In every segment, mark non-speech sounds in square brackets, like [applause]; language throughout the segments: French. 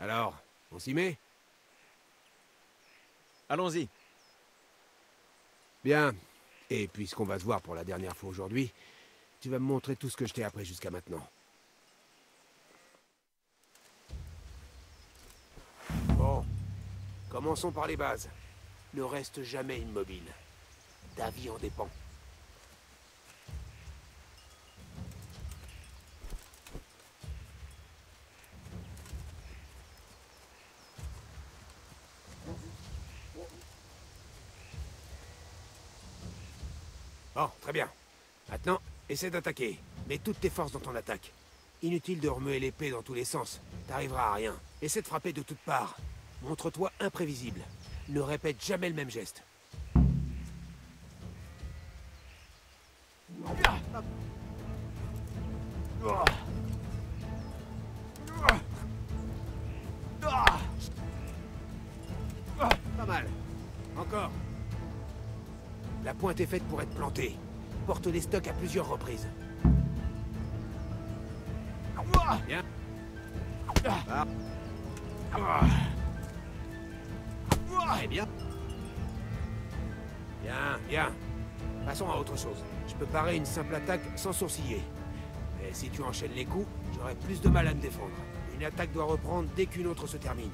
Alors, on s'y met? Allons-y. Bien. Et puisqu'on va se voir pour la dernière fois aujourd'hui, tu vas me montrer tout ce que je t'ai appris jusqu'à maintenant. Bon. Commençons par les bases. Ne reste jamais immobile. Ta vie en dépend. Bon, très bien. Maintenant, essaie d'attaquer. Mets toutes tes forces dans ton attaque. Inutile de remuer l'épée dans tous les sens. T'arriveras à rien. Essaie de frapper de toutes parts. Montre-toi imprévisible. Ne répète jamais le même geste. Pas mal. Encore. La pointe est faite pour être plantée. Porte les stocks à plusieurs reprises. Bien. Très bien. Bien, bien. Passons à autre chose. Je peux parer une simple attaque sans sourciller. Mais si tu enchaînes les coups, j'aurai plus de mal à me défendre. Une attaque doit reprendre dès qu'une autre se termine.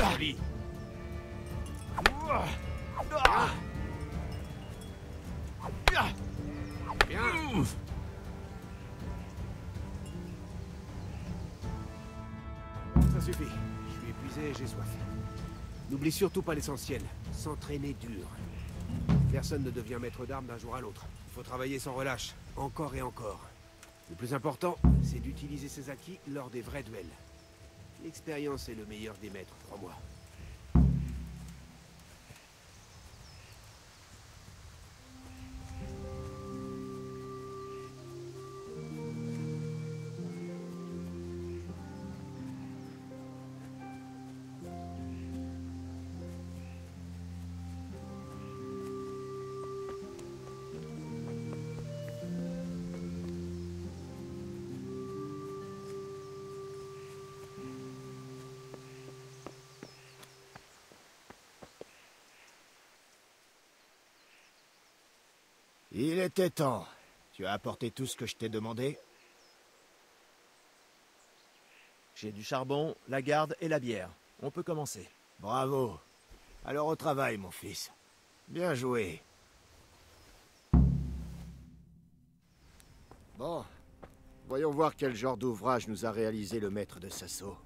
Joli. Ça suffit. Je suis épuisé et j'ai soif. N'oublie surtout pas l'essentiel. S'entraîner dur. Personne ne devient maître d'armes d'un jour à l'autre. Il faut travailler sans relâche, encore et encore. Le plus important, c'est d'utiliser ses acquis lors des vrais duels. L'expérience est le meilleur des maîtres, crois-moi. Il était temps. Tu as apporté tout ce que je t'ai demandé J'ai du charbon, la garde et la bière. On peut commencer. Bravo. Alors au travail, mon fils. Bien joué. Bon. Voyons voir quel genre d'ouvrage nous a réalisé le maître de Sasso.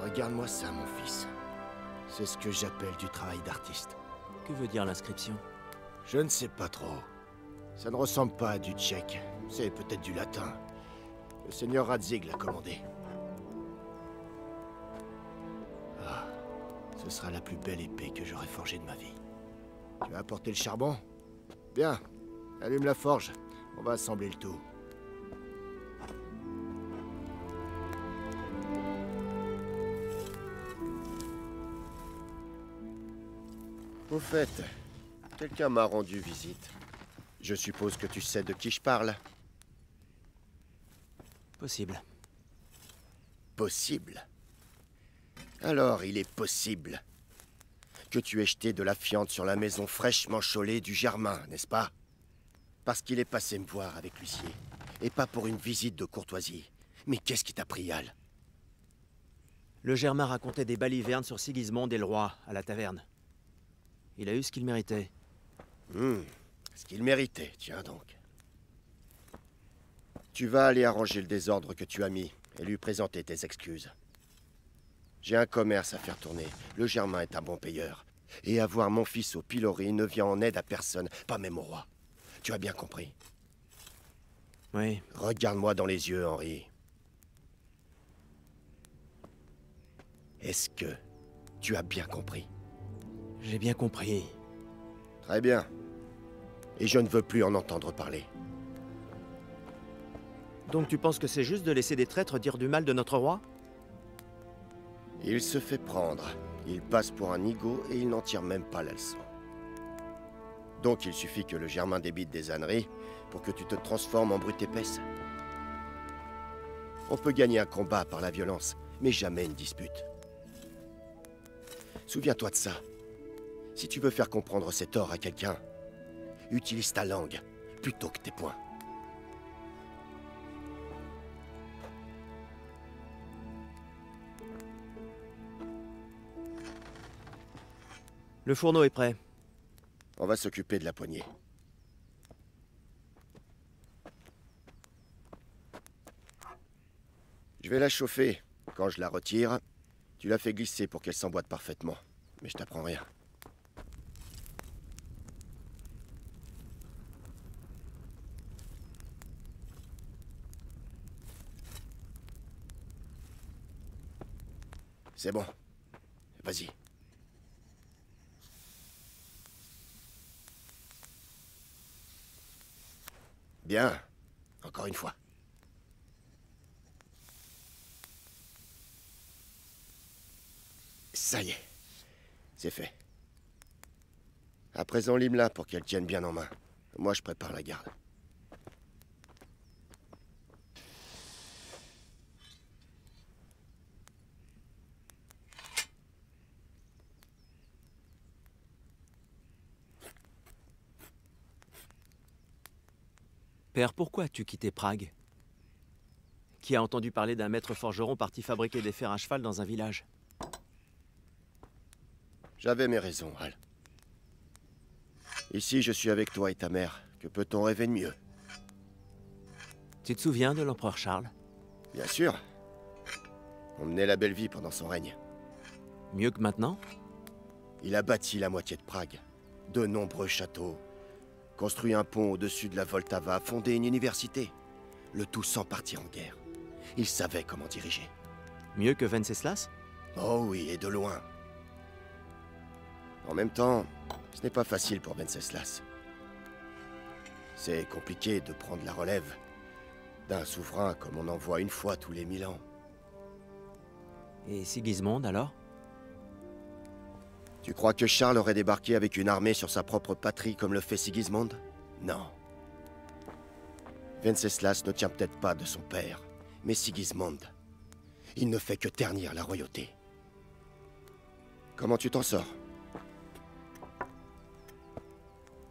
Regarde-moi ça, mon fils. C'est ce que j'appelle du travail d'artiste. Que veut dire l'inscription? Je ne sais pas trop. Ça ne ressemble pas à du tchèque. C'est peut-être du latin. Le seigneur Radzig l'a commandé. Ah, ce sera la plus belle épée que j'aurai forgée de ma vie. Tu as apporté le charbon? Bien. Allume la forge. On va assembler le tout. Au fait, quelqu'un m'a rendu visite. Je suppose que tu sais de qui je parle. Possible. Possible. Alors, il est possible que tu aies jeté de la fiente sur la maison fraîchement cholée du Germain, n'est-ce pas? Parce qu'il est passé me voir avec l'huissier. Et pas pour une visite de courtoisie. Mais qu'est-ce qui t'a pris, Al? Le Germain racontait des balivernes sur Sigismond et le roi à la taverne. Il a eu ce qu'il méritait. Hmm, ce qu'il méritait, tiens donc. Tu vas aller arranger le désordre que tu as mis et lui présenter tes excuses. J'ai un commerce à faire tourner. Le Germain est un bon payeur. Et avoir mon fils au pilori ne vient en aide à personne, pas même au roi. Tu as bien compris. Oui, Regarde-moi dans les yeux, Henri. Est-ce que tu as bien compris? J'ai bien compris. Très bien. Et je ne veux plus en entendre parler. Donc tu penses que c'est juste de laisser des traîtres dire du mal de notre roi? Il se fait prendre. Il passe pour un nigo et il n'en tire même pas la leçon. Donc il suffit que le germain débite des âneries pour que tu te transformes en brute épaisse. On peut gagner un combat par la violence, mais jamais une dispute. Souviens-toi de ça. Si tu veux faire comprendre ses torts à quelqu'un, utilise ta langue plutôt que tes poings. Le fourneau est prêt. On va s'occuper de la poignée. Je vais la chauffer. Quand je la retire, tu la fais glisser pour qu'elle s'emboîte parfaitement. Mais je t'apprends rien. C'est bon. Vas-y. Bien. Encore une fois. Ça y est. C'est fait. À présent, lime-la pour qu'elle tienne bien en main. Moi, je prépare la garde. Père, pourquoi as-tu quitté Prague? Qui a entendu parler d'un maître forgeron parti fabriquer des fers à cheval dans un village? J'avais mes raisons, Hal. Ici, je suis avec toi et ta mère. Que peut-on rêver de mieux? Tu te souviens de l'empereur Charles? Bien sûr. On menait la belle vie pendant son règne. Mieux que maintenant? Il a bâti la moitié de Prague. De nombreux châteaux. Construit un pont au-dessus de la Voltava. Fondé une université. Le tout sans partir en guerre. Il savait comment diriger. Mieux que Venceslas? Oh oui, et de loin. En même temps, ce n'est pas facile pour Venceslas. C'est compliqué de prendre la relève d'un souverain comme on en voit une fois tous les mille ans. Et Sigismond alors? Tu crois que Charles aurait débarqué avec une armée sur sa propre patrie comme le fait Sigismond? Non. Venceslas ne tient peut-être pas de son père, mais Sigismond, il ne fait que ternir la royauté. Comment tu t'en sors?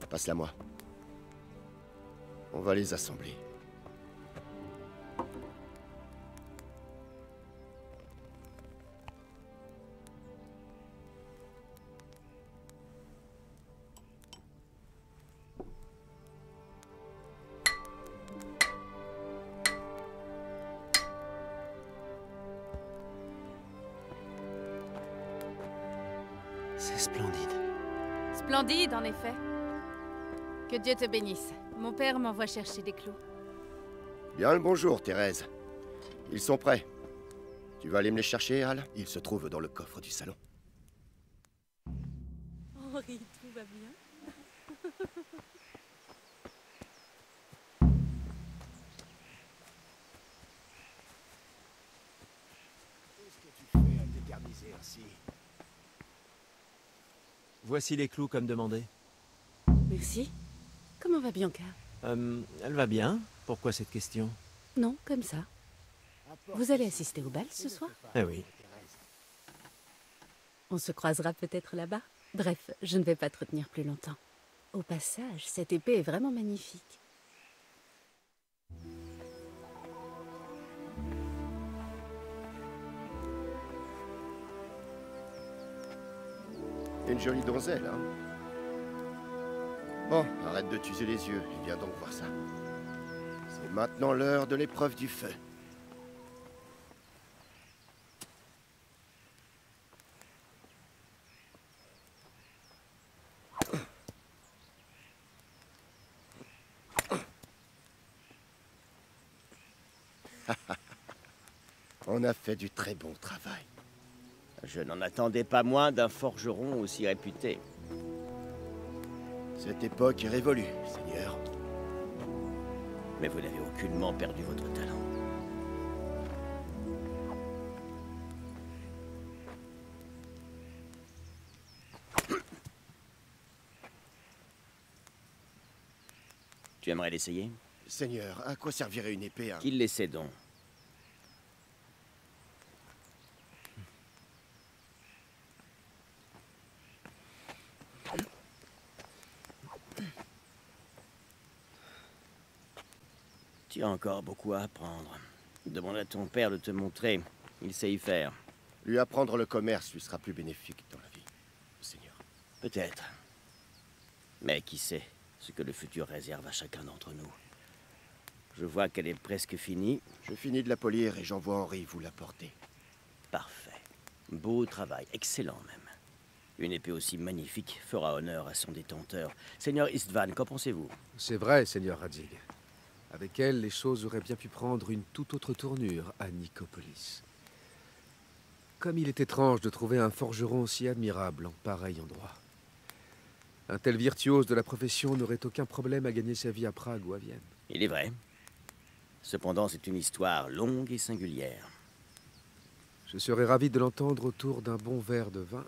Passe-la moi. On va les assembler. C'est splendide. Splendide, en effet. Que Dieu te bénisse. Mon père m'envoie chercher des clous. Bien le bonjour, Thérèse. Ils sont prêts. Tu vas aller me les chercher, Al? Ils se trouvent dans le coffre du salon. Henri, tout va bien? Voici les clous comme demandé. Merci. Comment va Bianca? Euh, elle va bien Pourquoi cette question? Non, comme ça. Vous allez assister au bal ce soir? Eh oui. On se croisera peut-être là-bas Bref, je ne vais pas te retenir plus longtemps. Au passage, cette épée est vraiment magnifique. Une jolie donzelle, hein Bon, arrête de t'user les yeux et viens donc voir ça. C'est maintenant l'heure de l'épreuve du feu. [laughs] On a fait du très bon travail. Je n'en attendais pas moins d'un forgeron aussi réputé. Cette époque est révolue, Seigneur. Mais vous n'avez aucunement perdu votre talent. Tu aimerais l'essayer? Seigneur, à quoi servirait une épée hein? Qu'il l'essaie donc. Tu as encore beaucoup à apprendre. Demande à ton père de te montrer. Il sait y faire. Lui apprendre le commerce lui sera plus bénéfique dans la vie, Seigneur. Peut-être. Mais qui sait ce que le futur réserve à chacun d'entre nous. Je vois qu'elle est presque finie. Je finis de la polir et j'envoie Henri vous l'apporter. Parfait. Beau travail, excellent même. Une épée aussi magnifique fera honneur à son détenteur. Seigneur Istvan, qu'en pensez-vous? C'est vrai, Seigneur Radzig. Avec elle, les choses auraient bien pu prendre une toute autre tournure à Nicopolis. Comme il est étrange de trouver un forgeron si admirable en pareil endroit. Un tel virtuose de la profession n'aurait aucun problème à gagner sa vie à Prague ou à Vienne. Il est vrai. Cependant, c'est une histoire longue et singulière. Je serais ravi de l'entendre autour d'un bon verre de vin,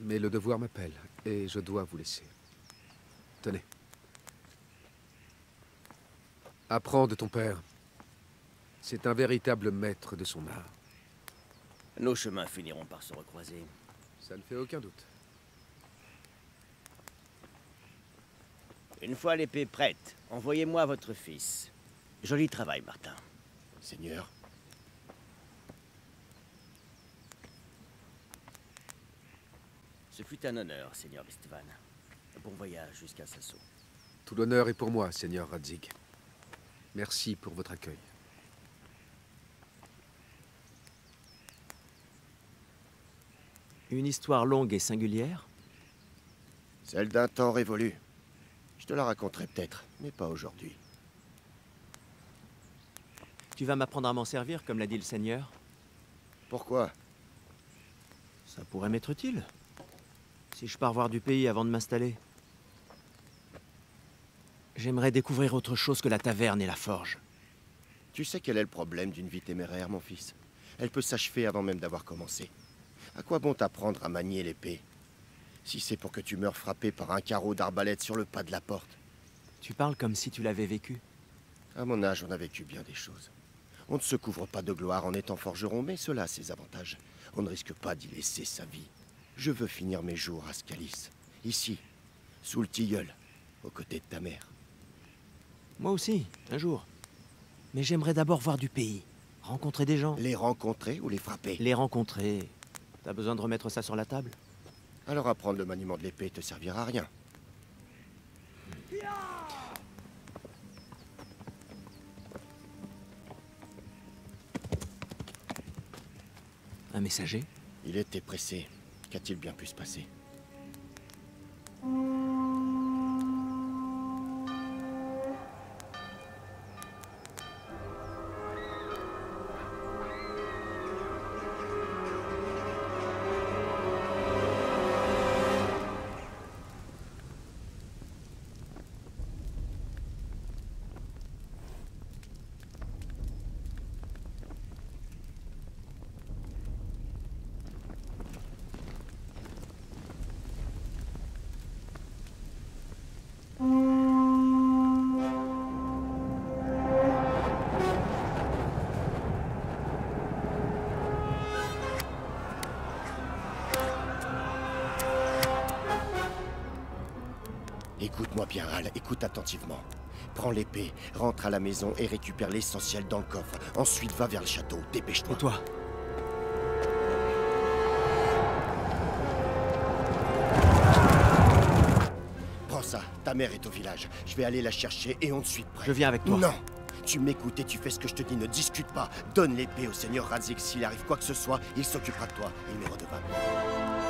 mais le devoir m'appelle et je dois vous laisser. Tenez. Apprends de ton père. C'est un véritable maître de son art. Nos chemins finiront par se recroiser. Ça ne fait aucun doute. Une fois l'épée prête, envoyez-moi votre fils. Joli travail, Martin. Seigneur, Ce fut un honneur, Seigneur Istvan. Bon voyage jusqu'à Sasso. Tout l'honneur est pour moi, Seigneur Radzig. Merci pour votre accueil. Une histoire longue et singulière? Celle d'un temps révolu. Je te la raconterai peut-être, mais pas aujourd'hui. Tu vas m'apprendre à m'en servir, comme l'a dit le Seigneur Pourquoi? Ça pourrait m'être utile. Si je pars voir du pays avant de m'installer. J'aimerais découvrir autre chose que la taverne et la forge. Tu sais quel est le problème d'une vie téméraire, mon fils? Elle peut s'achever avant même d'avoir commencé. À quoi bon t'apprendre à manier l'épée? Si c'est pour que tu meurs frappé par un carreau d'arbalète sur le pas de la porte. Tu parles comme si tu l'avais vécu. À mon âge, on a vécu bien des choses. On ne se couvre pas de gloire en étant forgeron, mais cela a ses avantages. On ne risque pas d'y laisser sa vie. Je veux finir mes jours à Scalis, ici, sous le tilleul, aux côtés de ta mère. Moi aussi, un jour. Mais j'aimerais d'abord voir du pays, rencontrer des gens. Les rencontrer ou les frapper Les rencontrer. T'as besoin de remettre ça sur la table? Alors apprendre le maniement de l'épée te servira à rien. Un messager? Il était pressé. Qu'a-t-il bien pu se passer? Écoute-moi bien, Hal, écoute attentivement. Prends l'épée, rentre à la maison et récupère l'essentiel dans le coffre. Ensuite, va vers le château, dépêche-toi. Et toi Prends ça, ta mère est au village. Je vais aller la chercher et on te suit de près. Je viens avec toi. Non Tu m'écoutes et tu fais ce que je te dis, ne discute pas. Donne l'épée au seigneur Radzik. S'il arrive quoi que ce soit, il s'occupera de toi. Il m'est redevable.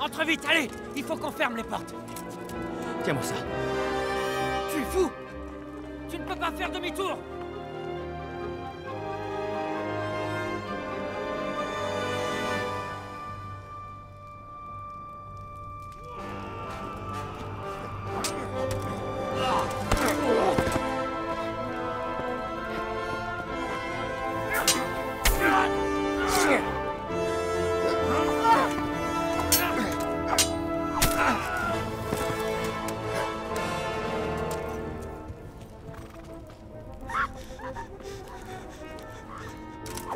Entre vite, allez Il faut qu'on ferme les portes. Tiens-moi ça. Tu es fou. Tu ne peux pas faire demi-tour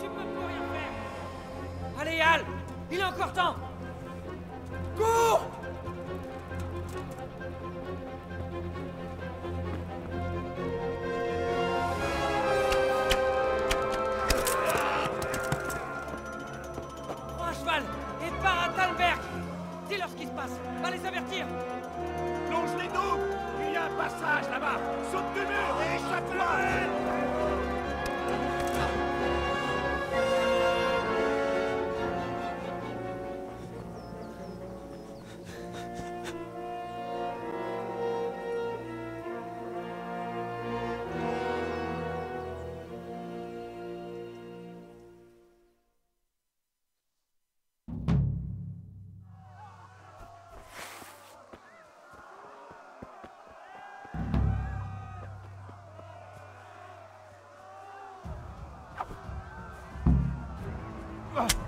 Tu peux plus rien faire. Allez, Al Il est encore temps. Cours. Prends un cheval et pars à Talberg Dis-leur ce qui se passe. Va les avertir. Longe les dos. Il y a un passage là-bas. Saute du mur et échappe-toi Ne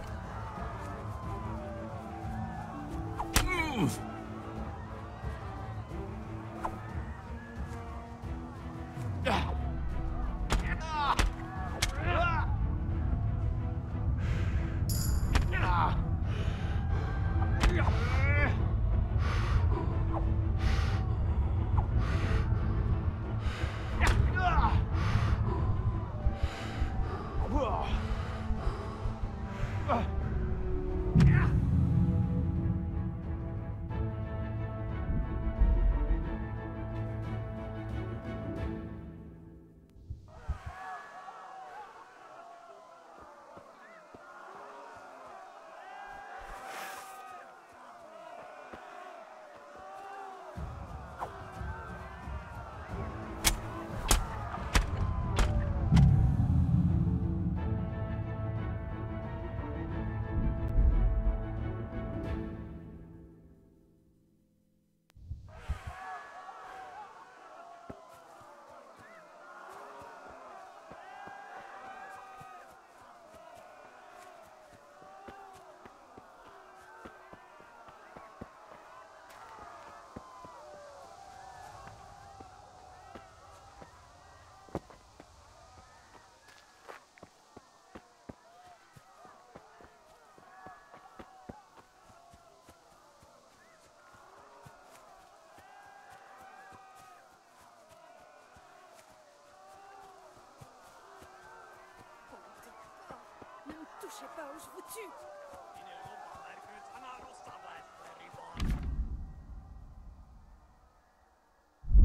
me touchez pas ou je vous tue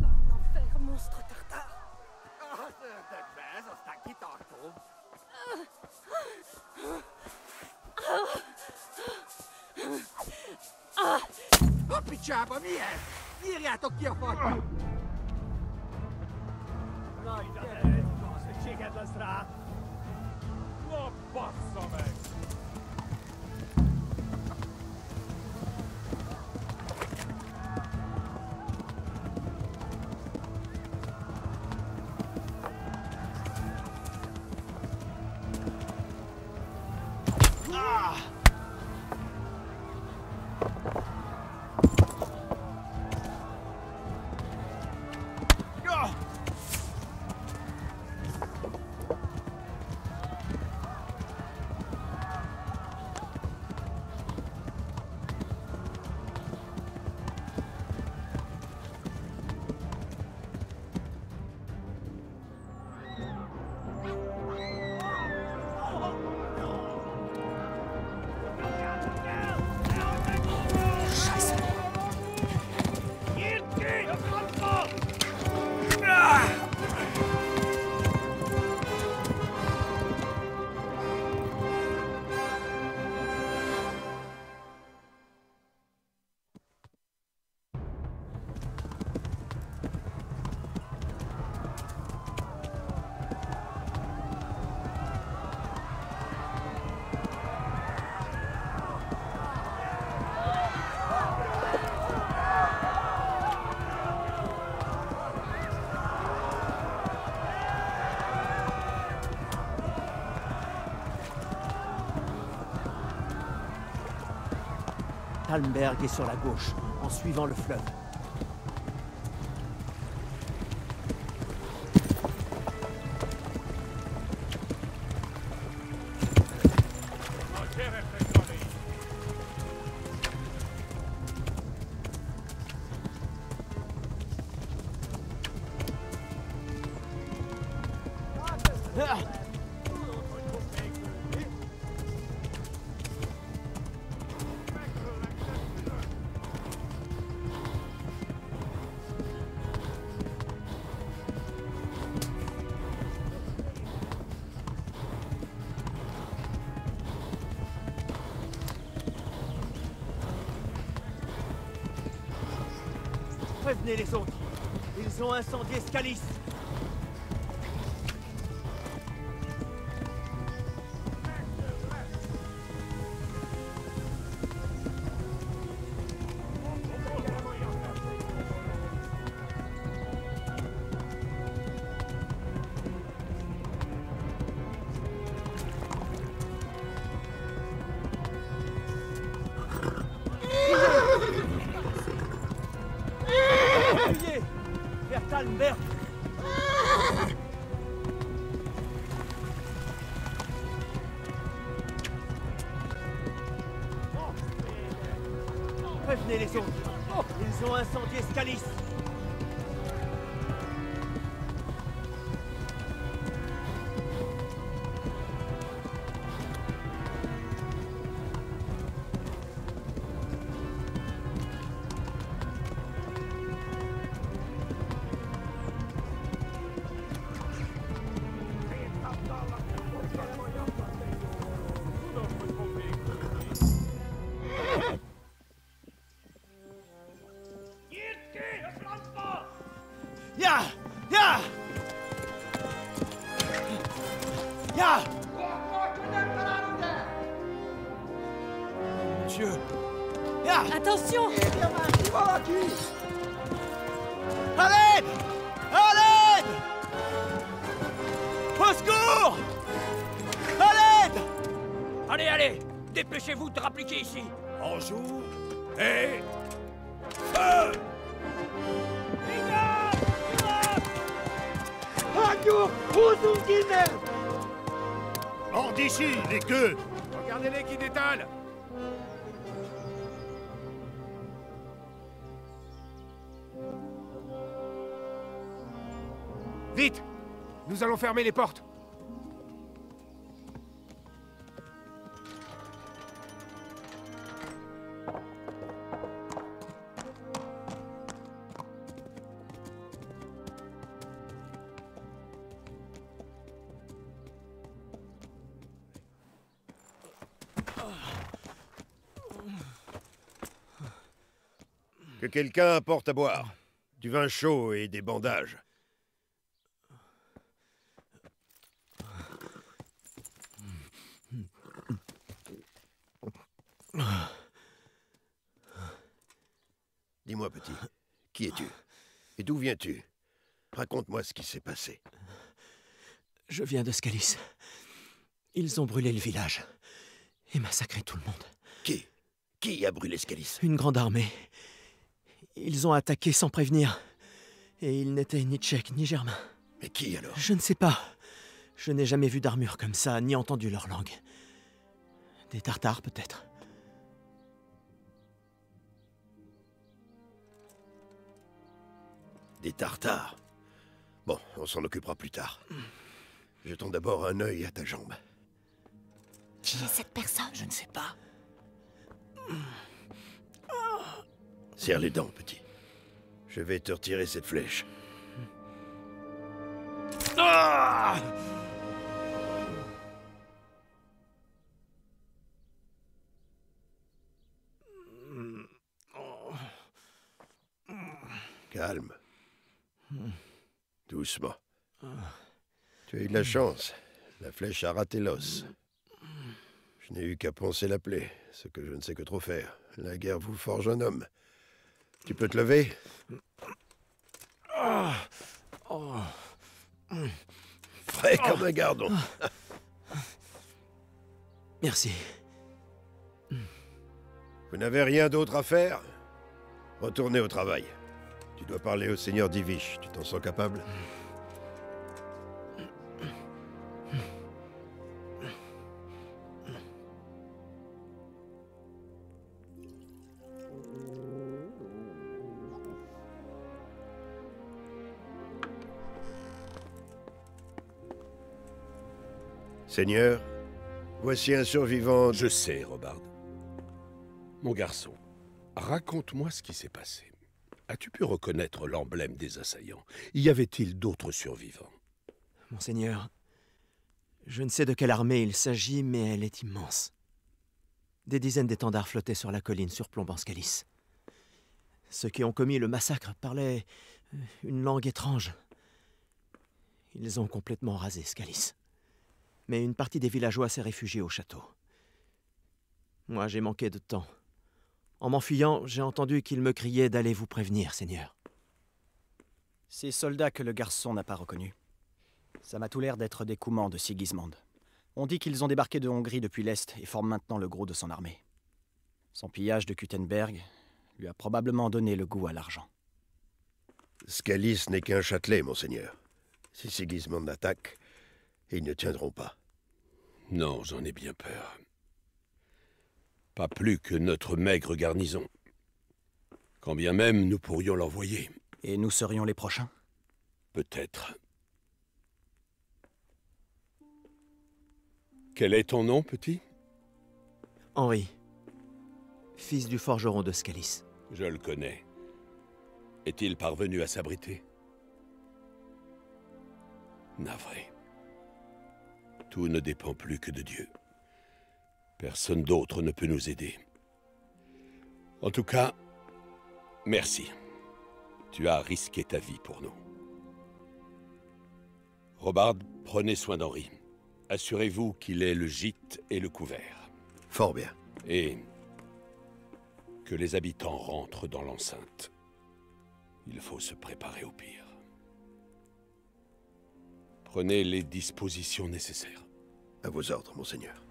Va en enfer, monstre tartare A picsába, mi ez? Írjátok ki a farkú! Szükséged lesz rá! Talmberg est sur la gauche, en suivant le fleuve. Incendié Scalis. Allons fermer les portes Que quelqu'un apporte à boire. Du vin chaud et des bandages. Dis-moi, petit, qui es-tu Et d'où viens-tu? Raconte-moi ce qui s'est passé. Je viens de Scalis. Ils ont brûlé le village et massacré tout le monde. Qui? Qui a brûlé Scalis Une grande armée. Ils ont attaqué sans prévenir. Et ils n'étaient ni tchèques ni germains. Mais qui alors? Je ne sais pas. Je n'ai jamais vu d'armure comme ça, ni entendu leur langue. Des Tartares, peut-être. Des Tartares. Bon, on s'en occupera plus tard. Jetons d'abord un œil à ta jambe. Qui est cette personne? Je ne sais pas. Serre les dents, petit. Je vais te retirer cette flèche. Calme. Doucement. Tu as eu de la chance. La flèche a raté l'os. Je n'ai eu qu'à poncer la plaie, ce que je ne sais que trop faire. La guerre vous forge un homme. Tu peux te lever? Frais comme un gardon. Merci. Vous n'avez rien d'autre à faire? Retournez au travail. Tu dois parler au seigneur Divish. Tu t'en sens capable? Seigneur, voici un survivant. Je sais, Robard. Mon garçon, raconte-moi ce qui s'est passé. As-tu pu reconnaître l'emblème des assaillants? Y avait-il d'autres survivants? Monseigneur, je ne sais de quelle armée il s'agit, mais elle est immense. Des dizaines d'étendards flottaient sur la colline surplombant Scalis. Ceux qui ont commis le massacre parlaient euh, une langue étrange. Ils ont complètement rasé Scalis. Mais une partie des villageois s'est réfugiée au château. Moi, j'ai manqué de temps. En m'enfuyant, j'ai entendu qu'ils me criaient d'aller vous prévenir, Seigneur. Ces soldats que le garçon n'a pas reconnus. Ça m'a tout l'air d'être des Coumans de Sigismond. On dit qu'ils ont débarqué de Hongrie depuis l'Est et forment maintenant le gros de son armée. Son pillage de Kuttenberg lui a probablement donné le goût à l'argent. Scalis n'est qu'un châtelet, monseigneur. Si Sigismond attaque, ils ne tiendront pas. Non, j'en ai bien peur. Pas plus que notre maigre garnison. Quand bien même nous pourrions l'envoyer. Et nous serions les prochains? Peut-être. Quel est ton nom, petit? Henri, fils du forgeron de Scalis. Je le connais. Est-il parvenu à s'abriter? Navré. Tout ne dépend plus que de Dieu. Personne d'autre ne peut nous aider. En tout cas, merci. Tu as risqué ta vie pour nous. Robard, prenez soin d'Henri. Assurez-vous qu'il ait le gîte et le couvert. Fort bien. Et que les habitants rentrent dans l'enceinte. Il faut se préparer au pire. Prenez les dispositions nécessaires. À vos ordres, monseigneur.